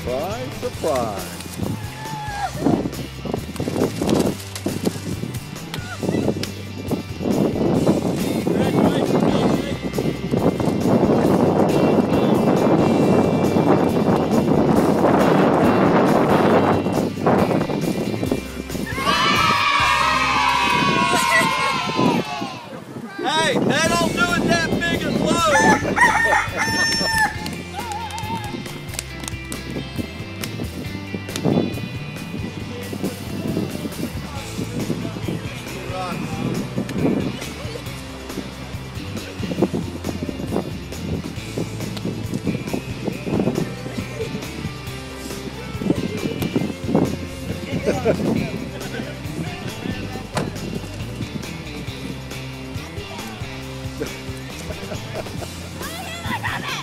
Surprise, surprise. Hey, they don't do it that big and low. I hit my puppet!